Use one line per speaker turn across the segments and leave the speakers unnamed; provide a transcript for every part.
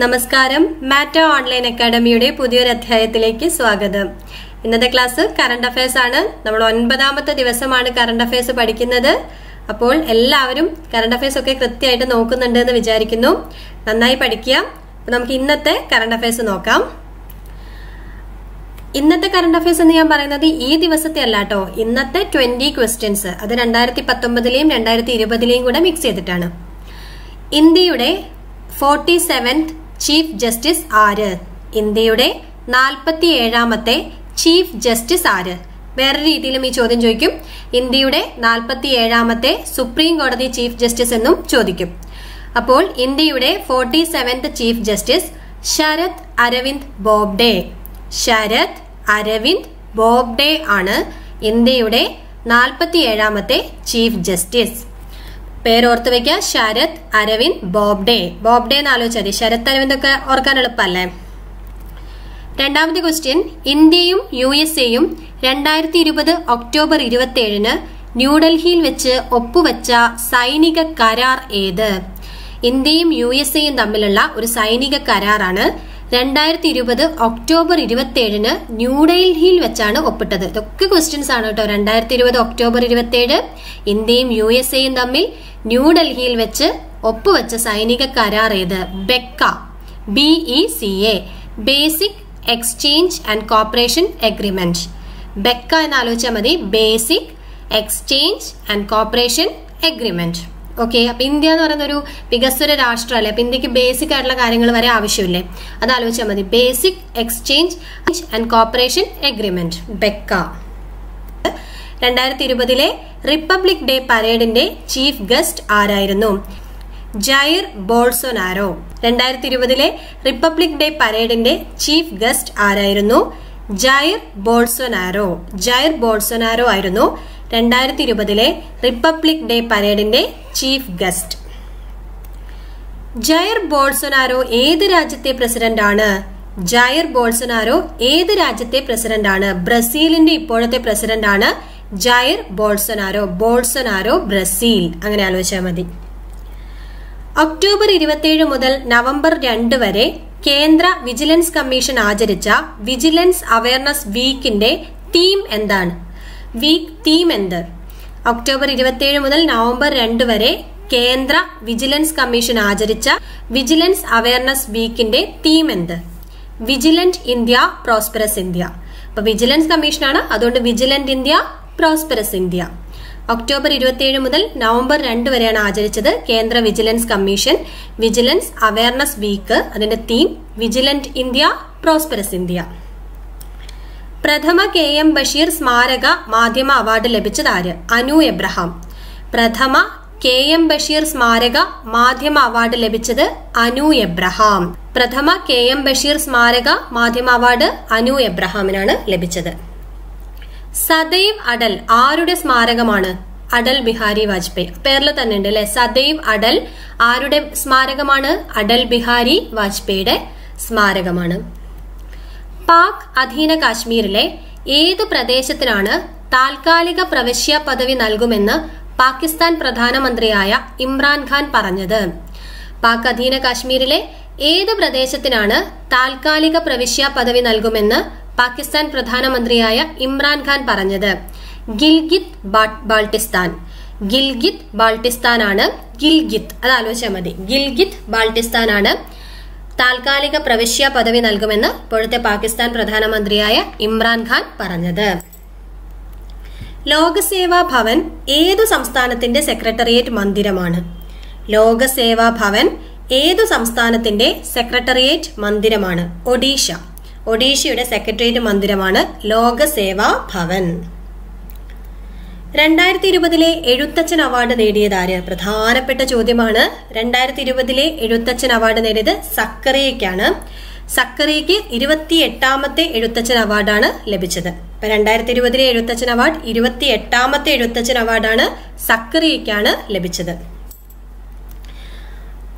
നമസ്കാരം. മാറ്റ ഓൺലൈൻ അക്കാഡമിയുടെ പുതിയൊരു അധ്യായത്തിലേക്ക് സ്വാഗതം. ഇന്നത്തെ ക്ലാസ് കറണ്ട് അഫയേഴ്സ് ആണ്. നമ്മൾ ഒൻപതാമത്തെ ദിവസമാണ് കറണ്ട് അഫയേഴ്സ് പഠിക്കുന്നത്. അപ്പോൾ എല്ലാവരും കറണ്ട് അഫയേഴ്സ് ഒക്കെ കൃത്യമായിട്ട് നോക്കുന്നുണ്ട് എന്ന് വിചാരിക്കുന്നു. നന്നായി പഠിക്കുക. നമുക്ക് ഇന്നത്തെ കറണ്ട് അഫയേഴ്സ് നോക്കാം. ഇന്നത്തെ കറണ്ട് അഫയേഴ്സ് എന്ന് ഞാൻ പറയുന്നത് ഈ ദിവസത്തെ അല്ല കേട്ടോ. ഇന്നത്തെ ട്വന്റി ക്വസ്റ്റ്യൻസ് അത് രണ്ടായിരത്തി പത്തൊമ്പതിലെയും രണ്ടായിരത്തി ഇരുപതിലെയും കൂടെ മിക്സ് ചെയ്തിട്ടാണ്. ഇന്ത്യയുടെ ഫോർട്ടി സെവൻത് ചീഫ് ജസ്റ്റിസ് ആര്? ഇന്ത്യയുടെ നാൽപ്പത്തി ഏഴാമത്തെ ചീഫ് ജസ്റ്റിസ് ആര്? വേറെ രീതിയിലും ഈ ചോദ്യം ചോദിക്കും. ഇന്ത്യയുടെ നാൽപ്പത്തി ഏഴാമത്തെ സുപ്രീം കോടതി ചീഫ് ജസ്റ്റിസ് എന്നും ചോദിക്കും. അപ്പോൾ ഇന്ത്യയുടെ forty seventh chief justice Sharad Arvind Bobde. Sharad Arvind Bobde ആണ് ഇന്ത്യയുടെ നാൽപ്പത്തി ഏഴാമത്തെ ചീഫ് ജസ്റ്റിസ്. പേരോർത്ത് വെക്കുക ശരത് അരവിന്ദ് ബോബ്ഡേ. ബോബ്ഡേ എന്ന് ആലോചിച്ചാൽ മതി. ശരത് അരവിന്ദ് ഒക്കെ ഓർക്കാൻ എളുപ്പമല്ലേ രണ്ടാമത്തെ ക്വസ്റ്റ്യൻ ഇന്ത്യയും യു എസ് എയും രണ്ടായിരത്തി ഇരുപത് ഒക്ടോബർ ഇരുപത്തി ഏഴിന് ന്യൂഡൽഹിയിൽ വെച്ച് ഒപ്പുവെച്ച സൈനിക കരാർ ഏത്? ഇന്ത്യയും യു എസ് എയും തമ്മിലുള്ള ഒരു സൈനിക കരാറാണ്. രണ്ടായിരത്തി ഇരുപത് ഒക്ടോബർ ഇരുപത്തി ഏഴിന് ന്യൂഡൽഹിയിൽ വെച്ചാണ് ഒപ്പിട്ടത്. ഇതൊക്കെ ക്വസ്റ്റ്യൻസ് ആണ് കേട്ടോ. രണ്ടായിരത്തി ഇരുപത് ഒക്ടോബർ ഇരുപത്തി ഏഴ് ഇന്ത്യയും യു എസ് എയും തമ്മിൽ ന്യൂഡൽഹിയിൽ വെച്ച് ഒപ്പുവെച്ച സൈനിക കരാർ ഏത്? BECA B E C A basic exchange and cooperation agreement. BECA എന്ന് ആലോചിച്ചാൽ മതി. Basic exchange and cooperation agreement okay അപ്പൊ ഇന്ത്യ എന്ന് പറയുന്ന ഒരു വികസ്വര രാഷ്ട്രമല്ലേ? അപ്പൊ ഇന്ത്യയ്ക്ക് ബേസിക് ആയിട്ടുള്ള കാര്യങ്ങൾ വരെ ആവശ്യമില്ലേ? അത് ആലോചിച്ചാൽ മതി. Basic exchange and cooperation agreement BECA. രണ്ടായിരത്തി ഇരുപതിലെ റിപ്പബ്ലിക് ഡേ പരേഡിന്റെ ചീഫ് ഗസ്റ്റ് ആരായിരുന്നു? Jair Bolsonaro. രണ്ടായിരത്തി ഇരുപതിലെ റിപ്പബ്ലിക് ഡേ പരേഡിന്റെ ചീഫ് ഗസ്റ്റ് ആരായിരുന്നു? Jair Bolsonaro. ജൈർ ബോൾസോനാരോ ആയിരുന്നു. രണ്ടായിരത്തി ഇരുപതിലെ റിപ്പബ്ലിക് ഡേ പരേഡിന്റെ ചീഫ് ഗസ്റ്റ്. ജയർ ബോൾസൊനാരോ ഏത് രാജ്യത്തെ പ്രസിഡന്റ് ആണ് ജയർ ബോൾസൊനാരോ ഏത് രാജ്യത്തെ പ്രസിഡന്റ് ആണ് ബ്രസീലിന്റെ ഇപ്പോഴത്തെ പ്രസിഡന്റ് ആണ് ജയർ ബോൾസൊനാരോ. Bolsonaro Brazil. അങ്ങനെ ആലോചിച്ചാൽ മതി. ഒക്ടോബർ ഇരുപത്തിയേഴ് മുതൽ നവംബർ രണ്ട് വരെ കേന്ദ്ര വിജിലൻസ് കമ്മീഷൻ ആചരിച്ച വിജിലൻസ് അവയർനെസ് വീക്കിന്റെ തീം എന്താണ്? വീക്ക് തീം എന്ത്? ഒക്ടോബർ ഇരുപത്തിയേഴ് മുതൽ നവംബർ രണ്ട് വരെ കേന്ദ്ര വിജിലൻസ് കമ്മീഷൻ ആചരിച്ച വിജിലൻസ് അവയർനെസ് വീക്കിന്റെ തീം എന്ത്? Vigilant India prosperous India. അപ്പൊ വിജിലൻസ് കമ്മീഷനാണ് അതുകൊണ്ട് vigilant India prosperous India. October ഇരുപത്തിയേഴ് മുതൽ നവംബർ രണ്ട് വരെയാണ് ആചരിച്ചത് കേന്ദ്ര vigilance commission vigilance awareness week അതിന്റെ theme vigilant India prosperous India. പ്രഥമ കെ എം ബഷീർ സ്മാരക മാധ്യമ അവാർഡ് ലഭിച്ചത് ആര് അനു എബ്രഹാം. പ്രഥമ കെ എം ബഷീർ സ്മാരക മാധ്യമ അവാർഡ് ലഭിച്ചത് അനു എബ്രഹാം. പ്രഥമ കെ എം ബഷീർ സ്മാരക മാധ്യമ അവാർഡ് അനു എബ്രഹാമിനാണ് ലഭിച്ചത്. സദൈവ് അടൽ ആരുടെ സ്മാരകമാണ്? അടൽ ബിഹാരി വാജ്പേയി. പേരിൽ തന്നെ ഉണ്ട് അല്ലെ? സദൈവ് അടൽ ആരുടെ സ്മാരകമാണ്? അടൽ ബിഹാരി വാജ്പേയിയുടെ സ്മാരകമാണ്. പാക് അധീന കാശ്മീരിലെ ഏത് പ്രദേശത്തിനാണ് താൽക്കാലിക പ്രവശ്യ പദവി നൽകുമെന്ന് പാകിസ്ഥാൻ പ്രധാനമന്ത്രിയായ ഇമ്രാൻഖാൻ പറഞ്ഞത്. പാക് അധീന കാശ്മീരിലെ ഏത് പ്രദേശത്തിനാണ് താൽക്കാലിക പ്രവിശ്യ പദവി നൽകുമെന്ന് പാകിസ്ഥാൻ പ്രധാനമന്ത്രിയായ ഇമ്രാൻഖാൻ പറഞ്ഞത്. ഗിൽഗിത് ബാൾട്ടിസ്ഥാൻ. ഗിൽഗിത് ബാൾട്ടിസ്ഥാനാണ് ഗിൽഗിത്. അത് ആലോചിച്ചാൽ മതി. ഗിൽഗിത് ബാൾട്ടിസ്ഥാൻ ആണ് താൽക്കാലിക പ്രവിശ്യ പദവി നൽകുമെന്ന് ഇപ്പോഴത്തെ പാകിസ്ഥാൻ പ്രധാനമന്ത്രിയായ ഇമ്രാൻഖാൻ പറഞ്ഞത്. ലോകസേവാ ഭവൻ ഏതു സംസ്ഥാനത്തിന്റെ സെക്രട്ടേറിയറ്റ് മന്ദിരമാണ്? ലോകസേവാ ഭവൻ ഏതു സംസ്ഥാനത്തിന്റെ സെക്രട്ടേറിയറ്റ് മന്ദിരമാണ്? ഒഡീഷ. ഒഡീഷയുടെ സെക്രട്ടേറിയറ്റ് മന്ദിരമാണ് ലോകസേവാ ഭവൻ. രണ്ടായിരത്തി ഇരുപതിലെ എഴുത്തച്ഛൻ അവാർഡ് നേടിയതാര് പ്രധാനപ്പെട്ട ചോദ്യമാണ്. രണ്ടായിരത്തി ഇരുപതിലെ എഴുത്തച്ഛൻ അവാർഡ് നേടിയത് സക്കറിയയ്ക്കാണ്. സക്കറിയയ്ക്ക് ഇരുപത്തി എട്ടാമത്തെ എഴുത്തച്ഛൻ അവാർഡാണ് ലഭിച്ചത്. ഇപ്പൊ രണ്ടായിരത്തി ഇരുപതിലെ എഴുത്തച്ഛൻ അവാർഡ് ഇരുപത്തി എട്ടാമത്തെ എഴുത്തച്ഛൻ അവാർഡാണ് സക്കറിയയ്ക്കാണ് ലഭിച്ചത്.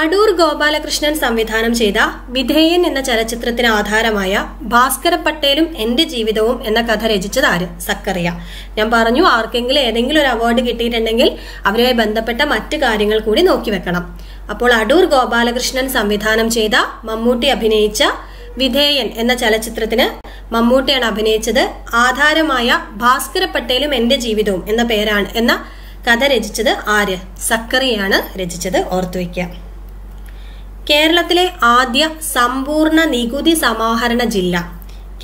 അടൂർ ഗോപാലകൃഷ്ണൻ സംവിധാനം ചെയ്ത വിധേയൻ എന്ന ചലച്ചിത്രത്തിന് ആധാരമായ ഭാസ്കര പട്ടേലും എന്റെ ജീവിതവും എന്ന കഥ രചിച്ചത് ആര്? സക്കറിയ. ഞാൻ പറഞ്ഞു ആർക്കെങ്കിലും ഏതെങ്കിലും ഒരു അവാർഡ് കിട്ടിയിട്ടുണ്ടെങ്കിൽ അവരുമായി ബന്ധപ്പെട്ട മറ്റു കാര്യങ്ങൾ കൂടി നോക്കി വെക്കണം. അപ്പോൾ അടൂർ ഗോപാലകൃഷ്ണൻ സംവിധാനം ചെയ്ത മമ്മൂട്ടി അഭിനയിച്ച വിധേയൻ എന്ന ചലച്ചിത്രത്തിന് മമ്മൂട്ടിയാണ് അഭിനയിച്ചത്. ആധാരമായ ഭാസ്കര പട്ടേലും എന്റെ ജീവിതവും എന്ന പേരാണ് എന്ന കഥ രചിച്ചത് ആര്? സക്കറിയാണ് രചിച്ചത്. ഓർത്തു ഓർത്തുവെക്കുക കേരളത്തിലെ ആദ്യ സമ്പൂർണ നികുതി സമാഹരണ ജില്ല.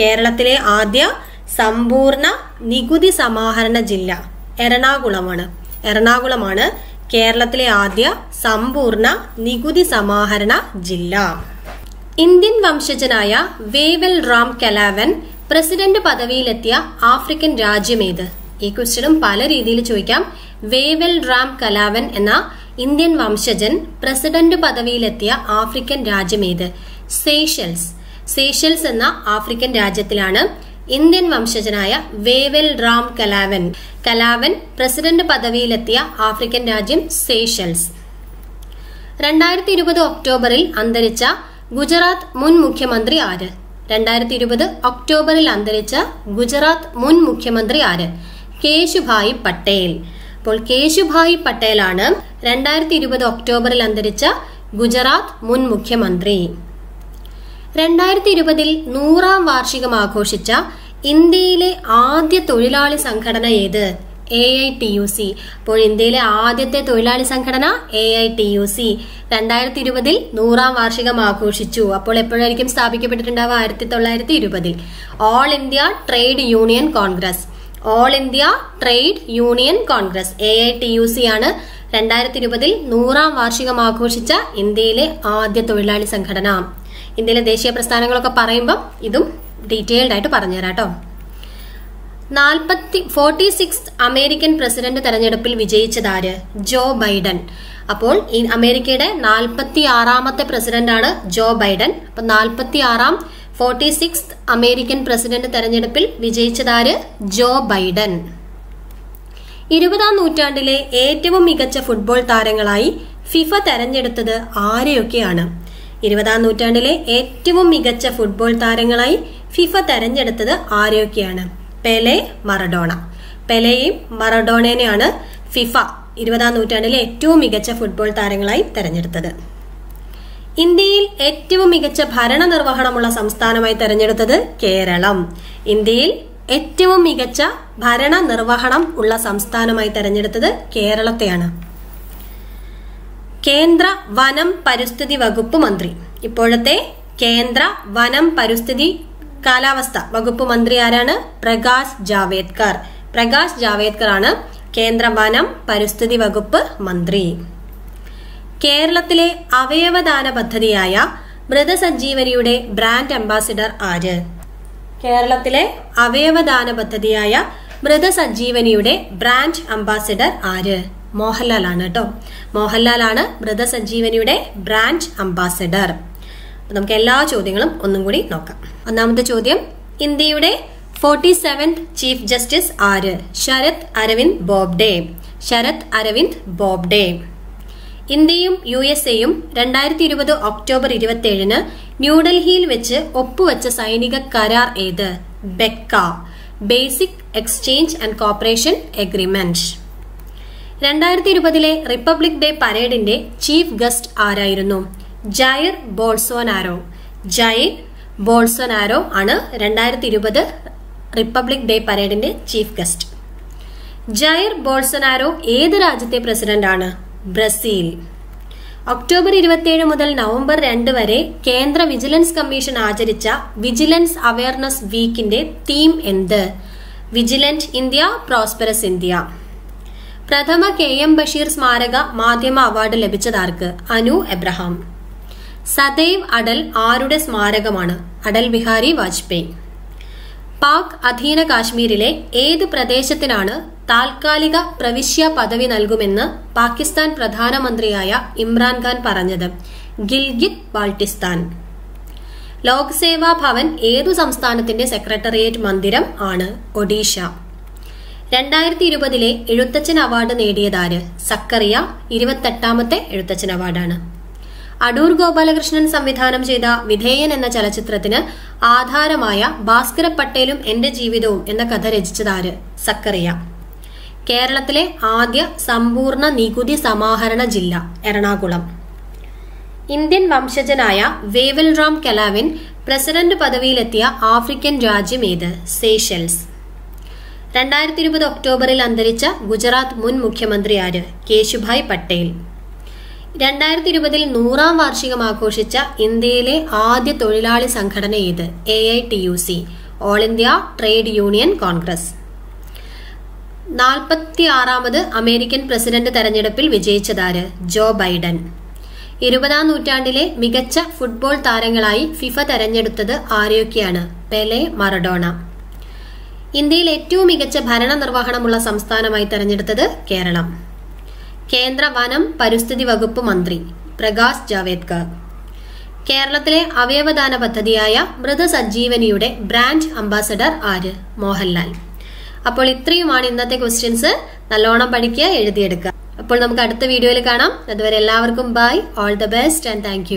കേരളത്തിലെ ആദ്യ സമ്പൂർണ നികുതി സമാഹരണ ജില്ല എറണാകുളമാണ്. എറണാകുളമാണ് കേരളത്തിലെ ആദ്യ സമ്പൂർണ നികുതി സമാഹരണ ജില്ല. ഇന്ത്യൻ വംശജനായ വേവൽ റാം കലാവൻ പ്രസിഡന്റ് പദവിയിലെത്തിയ ആഫ്രിക്കൻ രാജ്യമേത് ഈ ക്വസ്റ്റ്യനും പല രീതിയിൽ ചോദിക്കാം. വേവൽ റാം കലാവൻ എന്ന ഇന്ത്യൻ വംശജൻ പ്രസിഡന്റ് പദവിയിലെത്തിയ ആഫ്രിക്കൻ രാജ്യമേത് സേഷൽസ് സേഷൽസ് എന്ന ആഫ്രിക്കൻ രാജ്യത്തിലാണ് ഇന്ത്യൻ വംശജനായ വേവൽ റാം കലാവൻ. കലാവൻ പ്രസിഡന്റ് പദവിയിലെത്തിയ ആഫ്രിക്കൻ രാജ്യം സേഷൽസ് രണ്ടായിരത്തി ഇരുപത് ഒക്ടോബറിൽ അന്തരിച്ച ഗുജറാത്ത് മുൻ മുഖ്യമന്ത്രി ആര്? രണ്ടായിരത്തി ഇരുപത് ഒക്ടോബറിൽ അന്തരിച്ച ഗുജറാത്ത് മുൻ മുഖ്യമന്ത്രി ആര്? കേശുഭായ് പട്ടേൽ. അപ്പോൾ കേശുഭായ് പട്ടേലാണ് രണ്ടായിരത്തി ഇരുപത് ഒക്ടോബറിൽ അന്തരിച്ച ഗുജറാത്ത് മുൻ മുഖ്യമന്ത്രി. രണ്ടായിരത്തി ഇരുപതിൽ നൂറാം വാർഷികം ആഘോഷിച്ച ഇന്ത്യയിലെ ആദ്യ തൊഴിലാളി സംഘടന ഏത്? A I T U C. അപ്പോൾ ഇന്ത്യയിലെ ആദ്യത്തെ തൊഴിലാളി സംഘടന A I T U C. രണ്ടായിരത്തി ഇരുപതിൽ നൂറാം വാർഷികം ആഘോഷിച്ചു. അപ്പോൾ എപ്പോഴായിരിക്കും സ്ഥാപിക്കപ്പെട്ടിട്ടുണ്ടാവുക? ആയിരത്തി തൊള്ളായിരത്തി ഇരുപതിൽ All India Trade Union Congress. All India Trade Union Congress A I T U C ആണ് രണ്ടായിരത്തി ഇരുപതിൽ നൂറാം വാർഷികം ആഘോഷിച്ച ഇന്ത്യയിലെ ആദ്യ തൊഴിലാളി സംഘടന. ഇന്ത്യയിലെ ദേശീയ പ്രസ്ഥാനങ്ങളൊക്കെ പറയുമ്പോൾ ഇതും ഡീറ്റെയിൽഡ് ആയിട്ട് പറഞ്ഞുതരാം കേട്ടോ നാൽപ്പത്തി ഫോർട്ടി സിക്സ് അമേരിക്കൻ പ്രസിഡന്റ് തെരഞ്ഞെടുപ്പിൽ വിജയിച്ചതാര് ജോ ബൈഡൻ. അപ്പോൾ അമേരിക്കയുടെ നാൽപ്പത്തി ആറാമത്തെ പ്രസിഡന്റാണ് ജോ ബൈഡൻ. അപ്പൊ നാൽപ്പത്തി ആറാം ഫോർട്ടി സിക്സ് അമേരിക്കൻ പ്രസിഡന്റ് തെരഞ്ഞെടുപ്പിൽ വിജയിച്ചതാര്? Joe Biden. ഇരുപതാം നൂറ്റാണ്ടിലെ ഏറ്റവും മികച്ച ഫുട്ബോൾ താരങ്ങളായി ഫിഫ തെരഞ്ഞെടുത്തത് ആരെയൊക്കെയാണ്? ഇരുപതാം നൂറ്റാണ്ടിലെ ഏറ്റവും മികച്ച ഫുട്ബോൾ താരങ്ങളായി ഫിഫ തെരഞ്ഞെടുത്തത് ആരെയൊക്കെയാണ്? Pele Maradona. പെലെയും മറഡോണേനെയാണ് ഫിഫ ഇരുപതാം നൂറ്റാണ്ടിലെ ഏറ്റവും മികച്ച ഫുട്ബോൾ താരങ്ങളായി തെരഞ്ഞെടുത്തത്. ഇന്ത്യയിൽ ഏറ്റവും മികച്ച ഭരണനിർവഹണമുള്ള സംസ്ഥാനമായി തെരഞ്ഞെടുത്തത് കേരളം. ഇന്ത്യയിൽ ഏറ്റവും മികച്ച ഭരണ നിർവഹണം ഉള്ള സംസ്ഥാനമായി തെരഞ്ഞെടുത്തത് കേരളത്തെയാണ്. കേന്ദ്ര വനം പരിസ്ഥിതി വകുപ്പ് മന്ത്രി. ഇപ്പോഴത്തെ കേന്ദ്ര വനം പരിസ്ഥിതി കാലാവസ്ഥ വകുപ്പ് മന്ത്രി ആരാണ്? പ്രകാശ് ജാവേദ്കർ. പ്രകാശ് ജാവേദ്കർ ആണ് കേന്ദ്ര വനം പരിസ്ഥിതി വകുപ്പ് മന്ത്രി. കേരളത്തിലെ അവയവദാന പദ്ധതിയായ മൃതസഞ്ജീവനിയുടെ ബ്രാൻഡ് അംബാസിഡർ ആര്? കേരളത്തിലെ അവയവദാന പദ്ധതിയായ മൃതസഞ്ജീവനിയുടെ ബ്രാൻഡ് അംബാസിഡർ ആര്? മോഹൻലാൽ ആണ് കേട്ടോ മോഹൻലാൽ ആണ് മൃതസഞ്ജീവനിയുടെ ബ്രാൻഡ് അംബാസിഡർ. നമുക്ക് എല്ലാ ചോദ്യങ്ങളും ഒന്നും കൂടി നോക്കാം. ഒന്നാമത്തെ ചോദ്യം ഇന്ത്യയുടെ ഫോർട്ടി സെവൻത് ചീഫ് ജസ്റ്റിസ് ആര്? ശരത് അരവിന്ദ് ബോബ്ഡേ. ശരത് അരവിന്ദ് ബോബ്ഡെ. ഇന്ത്യയും യു എസ് എയും രണ്ടായിരത്തി ഇരുപത് ഒക്ടോബർ ഇരുപത്തിയേഴിന് ന്യൂഡൽഹിയിൽ വെച്ച് ഒപ്പുവെച്ച സൈനിക കരാർ ഏത്? BECA. Basic exchange and cooperation agreement രണ്ടായിരത്തി ഇരുപതിലെ റിപ്പബ്ലിക് ഡേ പരേഡിന്റെ ചീഫ് ഗസ്റ്റ് ആരായിരുന്നു? Jair Bolsonaro. ജയർ ബോൾസോനാരോ ആണ് രണ്ടായിരത്തി ഇരുപത് റിപ്പബ്ലിക് ഡേ പരേഡിന്റെ ചീഫ് ഗസ്റ്റ്. ജയർ ബോൾസനാരോ ഏത് രാജ്യത്തെ പ്രസിഡന്റാണ്? ബ്രസീൽ. ഒക്ടോബർ ഇരുപത്തിയേഴ് മുതൽ നവംബർ രണ്ട് വരെ കേന്ദ്ര വിജിലൻസ് കമ്മീഷൻ ആചരിച്ച വിജിലൻസ് അവയർനെസ് വീക്കിന്റെ തീം എന്ത്? Vigilant India prosperous India. പ്രഥമ കെ എം ബഷീർ സ്മാരക മാധ്യമ അവാർഡ് ലഭിച്ചതാർക്ക്? അനു എബ്രഹാം. സദൈവ് അടൽ ആരുടെ സ്മാരകമാണ്? അടൽ ബിഹാരി വാജ്പേയി. പാക് അധീന കാശ്മീരിലെ ഏത് പ്രദേശത്തിനാണ് താൽക്കാലിക പ്രവിശ്യ പദവി നൽകുമെന്ന് പാകിസ്ഥാൻ പ്രധാനമന്ത്രിയായ ഇമ്രാൻഖാൻ പറഞ്ഞത്. ഗിൽഗിത് ബാൾട്ടിസ്ഥാൻ ലോക്സേവാ ഭവൻ ഏതു സംസ്ഥാനത്തിന്റെ സെക്രട്ടേറിയറ്റ് മന്ദിരം ആണ്? ഒഡീഷ. രണ്ടായിരത്തി ഇരുപതിലെ എഴുത്തച്ഛൻ അവാർഡ് നേടിയതാര്? സക്കറിയ ഇരുപത്തെട്ടാമത്തെ എഴുത്തച്ഛൻ അവാർഡാണ്. അടൂർ ഗോപാലകൃഷ്ണൻ സംവിധാനം ചെയ്ത വിധേയൻ എന്ന ചലച്ചിത്രത്തിന് ആധാരമായ ഭാസ്കര പട്ടേലും എന്റെ ജീവിതവും എന്ന കഥ രചിച്ചതാര്? സക്കറിയ. കേരളത്തിലെ ആദ്യ സമ്പൂർണ നികുതി സമാഹരണ ജില്ല എറണാകുളം. ഇന്ത്യൻ വംശജനായ വേവൽ റാം കലാവിൻ പ്രസിഡന്റ് പദവിയിലെത്തിയ ആഫ്രിക്കൻ രാജ്യം ഏത്? സേഷൽസ് രണ്ടായിരത്തി ഇരുപത് ഒക്ടോബറിൽ അന്തരിച്ച ഗുജറാത്ത് മുൻ മുഖ്യമന്ത്രി ആര്? കേശുഭായ് പട്ടേൽ. രണ്ടായിരത്തി ഇരുപതിൽ നൂറാം വാർഷികം ആഘോഷിച്ച ഇന്ത്യയിലെ ആദ്യ തൊഴിലാളി സംഘടന ഏത്? A I T U C All India Trade Union Congress. നാൽപ്പത്തി ആറാമത് അമേരിക്കൻ പ്രസിഡന്റ് തെരഞ്ഞെടുപ്പിൽ വിജയിച്ചതാര്? Joe Biden. ഇരുപതാം നൂറ്റാണ്ടിലെ മികച്ച ഫുട്ബോൾ താരങ്ങളായി ഫിഫ തെരഞ്ഞെടുത്തത് ആരെയൊക്കെയാണ്? Pele Maradona. ഇന്ത്യയിൽ ഏറ്റവും മികച്ച ഭരണ നിർവഹണമുള്ള സംസ്ഥാനമായി തെരഞ്ഞെടുത്തത് കേരളം. കേന്ദ്ര വനം പരിസ്ഥിതി വകുപ്പ് മന്ത്രി പ്രകാശ് ജാവേദ്കർ. കേരളത്തിലെ അവയവദാന പദ്ധതിയായ മൃതസഞ്ജീവനിയുടെ ബ്രാൻഡ് അംബാസഡർ ആര്? മോഹൻലാൽ. അപ്പോൾ ഇത്രയുമാണ് ഇന്നത്തെ ക്വസ്റ്റ്യൻസ് നല്ലോണം പഠിക്കുക എഴുതിയെടുക്കുക. അപ്പോൾ നമുക്ക് അടുത്ത വീഡിയോയിൽ കാണാം. അതുവരെ എല്ലാവർക്കും bye all the best and thank